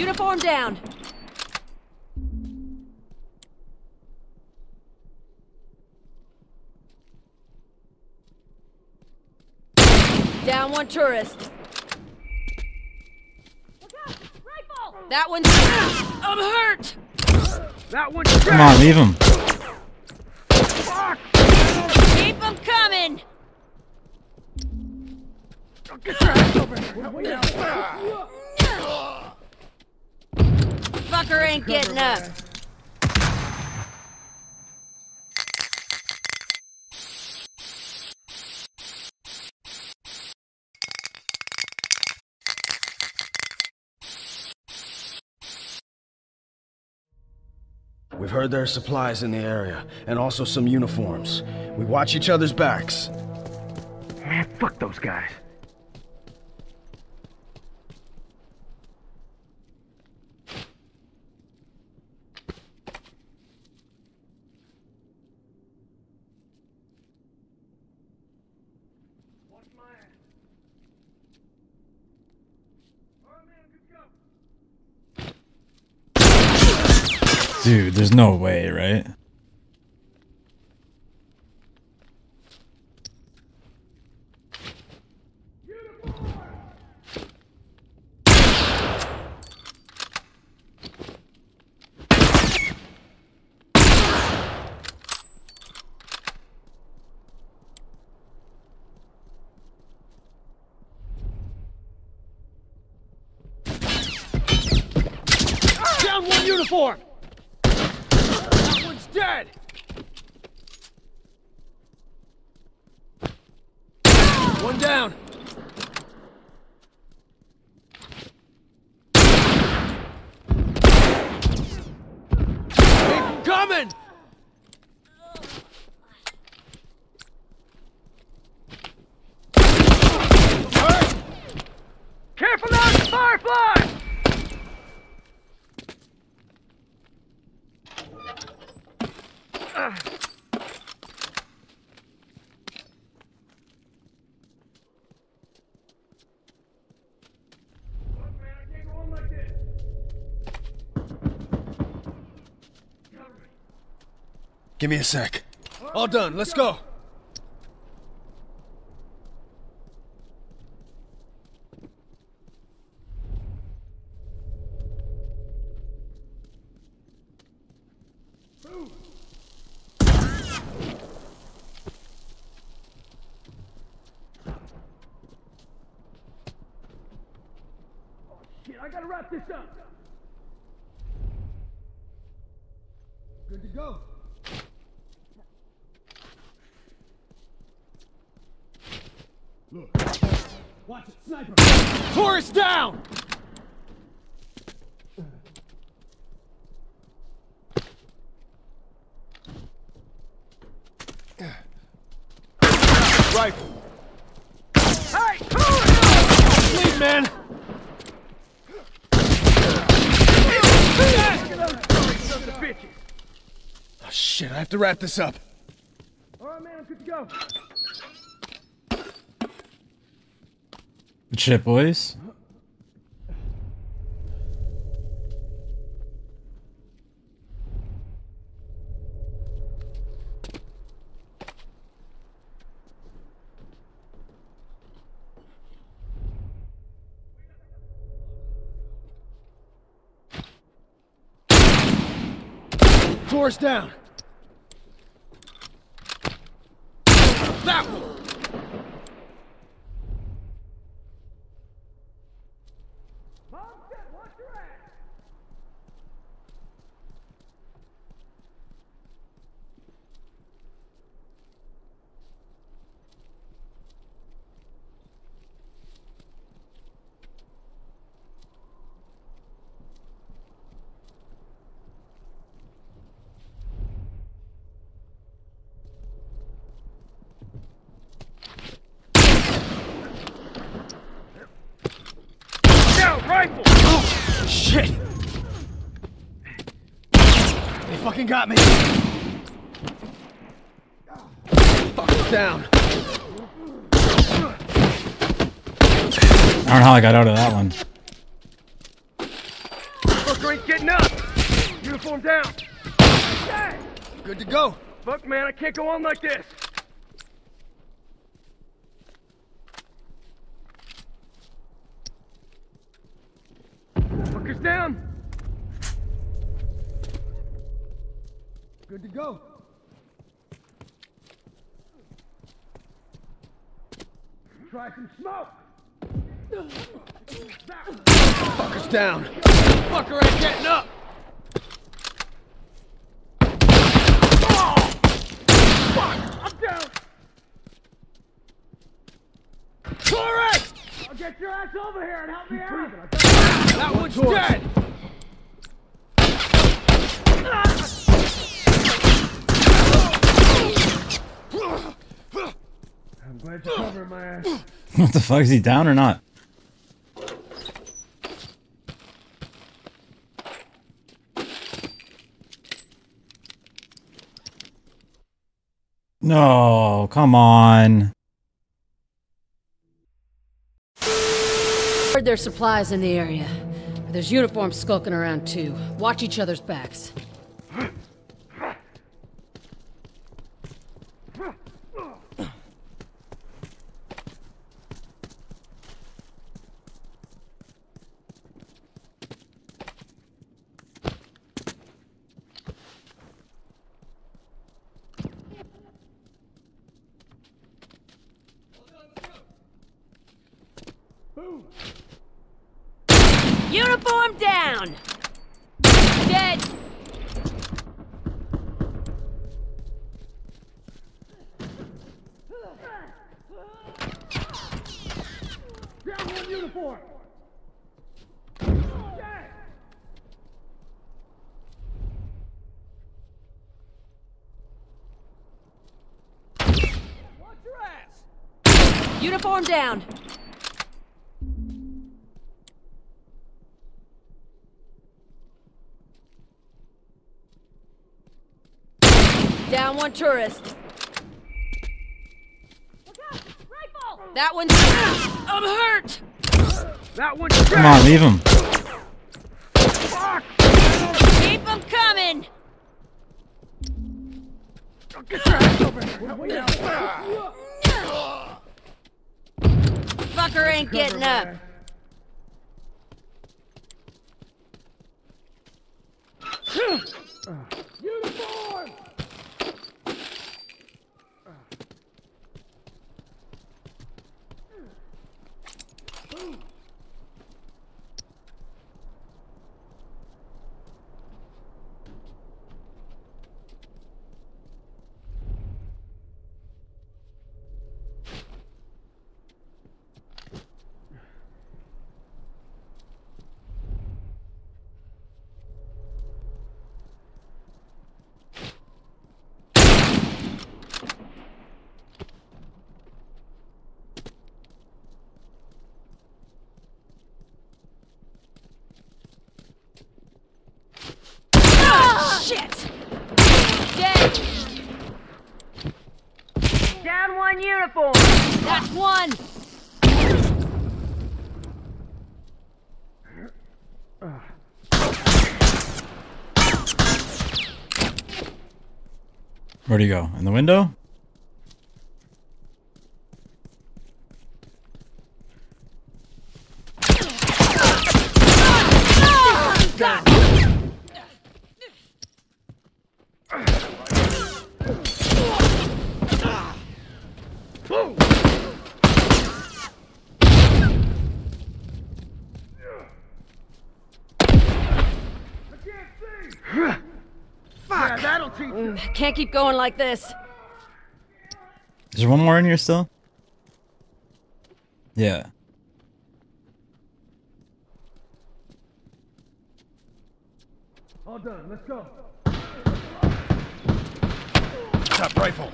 Uniform down. Down one tourist. That one's I'm hurt. That one's Come on, leave him. Keep them coming. Get your ass over here. Fucker ain't getting up. We've heard there are supplies in the area, and also some uniforms. We watch each other's backs. Man, fuck those guys. Dude, there's no way, right? Uniform! Dead! One down! Keep 'em coming! Careful now, the firefly! Give me a sec. All done, let's go. I gotta wrap this up. Good to go. Look. Watch. Tourist down! Rifle. Hey! Lead, man! Oh, shit, I have to wrap this up. Alright, man, I'm good to go. Shit, boys. Tourist down. That one. Down, rifle! Shit! They fucking got me. Fuck down. I don't know how I got out of that one. Fucker ain't getting up! Uniform down! Good to go. Fuck, man, I can't go on like this! Fucker's down! Good to go. Try some smoke! Fucker's down. Fucker ain't getting up! Fuck! I'm down! Torres! I'll get your ass over here and help me out! That one's dead! I'm glad my ass. What the fuck? Is he down or not? No, come on. Heard there's supplies in the area. There's uniforms skulking around too. Watch each other's backs. Uniform down! Dead! Down one uniform! Watch your ass! Uniform down! Down one tourist. That one's. I'm hurt! That one's Come on, leave him. Fuck! Keep them coming! Get your ass over here! Help me out! Fucker ain't getting up. Uniform! Shit! Dead! Down one uniform. That's one! Where'd he go? In the window? Yeah, that'll teach you! Mm. Can't keep going like this. Is there one more in here still? Yeah. All done, let's go! Top rifle.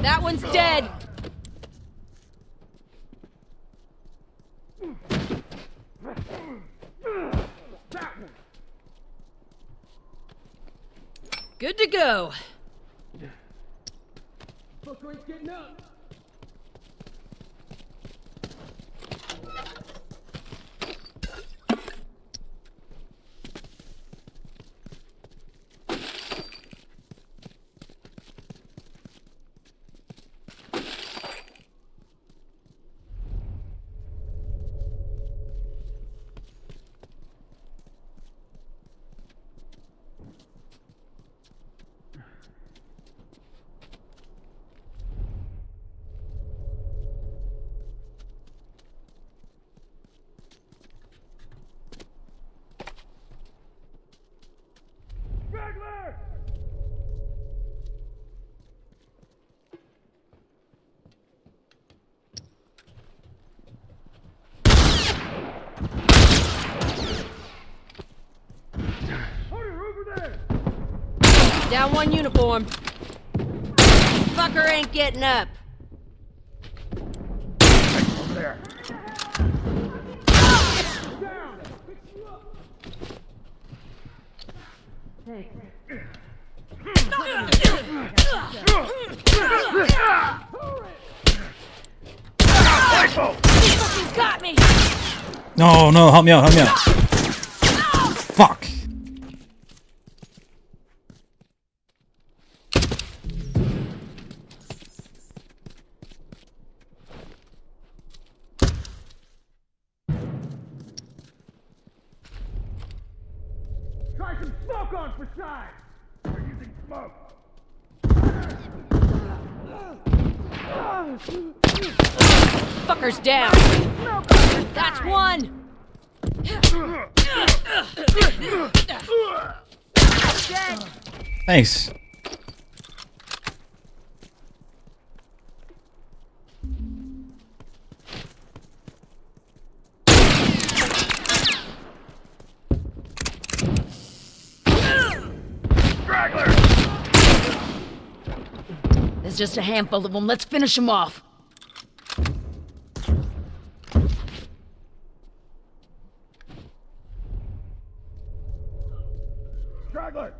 That one's dead! That one! Good to go. Getting up! Straggler! Hunter, over there! Down one uniform. Fucker ain't getting up. There. No, no, help me out, help me out. On for size! We're using smoke! Fucker's down. That's one. Thanks. Straggler! There's just a handful of them. Let's finish them off. Straggler!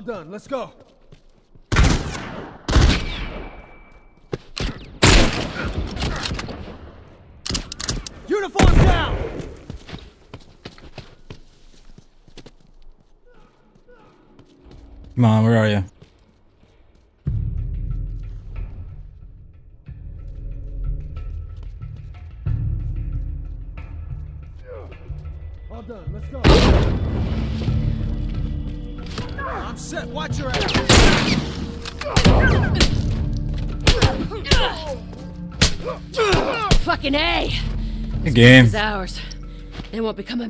All done, let's go. Uniform down! Come on, where are you? All done, let's go. I'm set. Watch your ass. Fucking A. The game. Is ours. They won't become a.